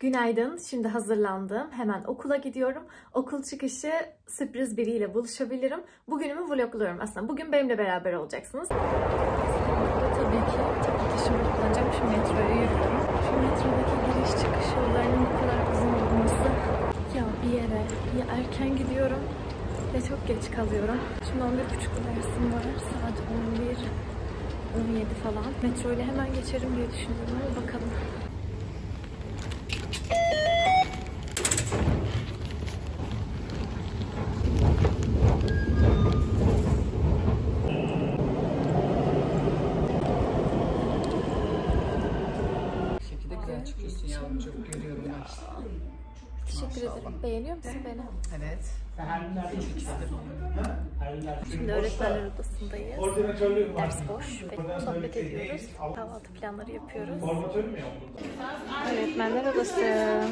Günaydın. Şimdi hazırlandım. Hemen okula gidiyorum. Okul çıkışı sürpriz biriyle buluşabilirim. Bugünümü vlogluyorum aslında. Bugün benimle beraber olacaksınız. İstanbul'da tabii ki taşıma kullanacağım. Şu metroya yürüyorum. Şu metrodaki giriş çıkış yollarının bu kadar uzun olması. Ya bir yere ya erken gidiyorum ya çok geç kalıyorum. Şimdi 11.30'da dersim var. Saat 11 17 falan. Metro ile hemen geçerim diye düşünüyorum bakalım. Çıkıyorsun yavrum çok görüyorum ben. Teşekkür ederim. Beğeniyor musun beni? Evet. Şimdi öğretmenler odasındayız. Ders boş ve sohbet ediyoruz. Kahvaltı planları yapıyoruz. Öğretmenler odası.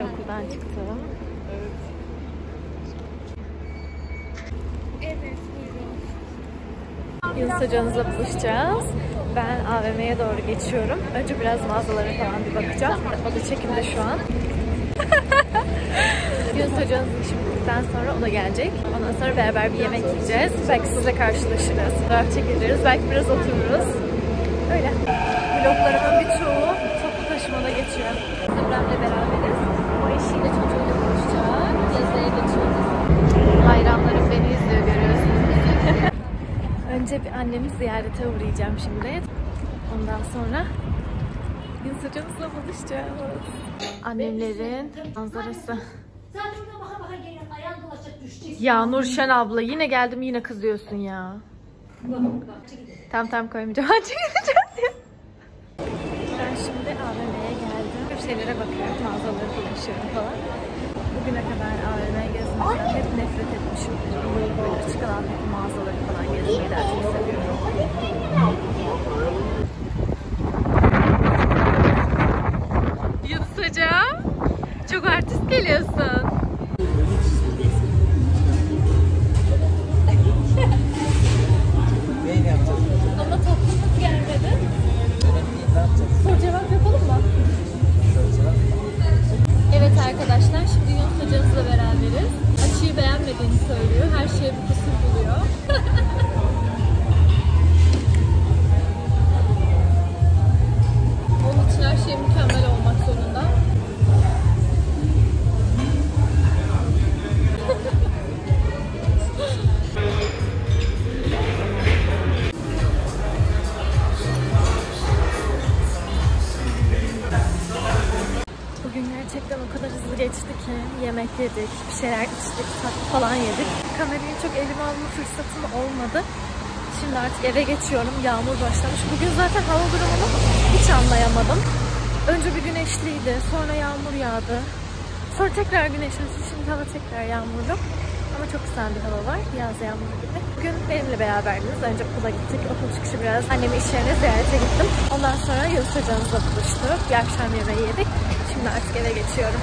Okuldan çıktım. Yunus hocanızla buluşacağız. Ben AVM'ye doğru geçiyorum. Önce biraz mağazalara falan bir bakacağım. O da çekimde şu an. Yunus hocanız işi bittikten sonra o da gelecek. Ondan sonra beraber bir yemek yiyeceğiz. Belki sizle karşılaşırız. Fotoğraf çekiliriz. Belki biraz otururuz. Öyle. Vloglarımın birçoğu toplu taşımada geçiyor. Önce bir annemi ziyarete uğrayacağım şimdi. Ondan sonra hocamızla buluşacağız. Annemlerin manzarası. Ya Nurşen abla yine geldim yine kızıyorsun ya. Tam tam koymayacağım. Ben şimdi AVM'ye geldim. Bir şeylere bakıyorum. Mağazaları dolaşıyorum falan. Bugüne kadar AVM gezmekten hep nefret etmişimdir. Böyle açık alandaki mağazaları falan Olha só! Bugün gerçekten o kadar hızlı geçti ki yemek yedik, bir şeyler içtik, tatlı falan yedik. Kamerayı çok elime alma fırsatım olmadı. Şimdi artık eve geçiyorum. Yağmur başlamış. Bugün zaten hava durumunu hiç anlayamadım. Önce bir güneşliydi, sonra yağmur yağdı. Sonra tekrar güneşliydi, şimdi hava tekrar yağmurlu. Ama çok güzel bir hava var, yaz yağmuru gibi. Bugün benimle beraberdiniz. Önce okula gittik, okul çıkışı biraz annemi iş yerine ziyarete gittim. Ondan sonra Yunus hocamızla buluştuk. Bir akşam yemeği yedik. Şimdi artık eve geçiyorum.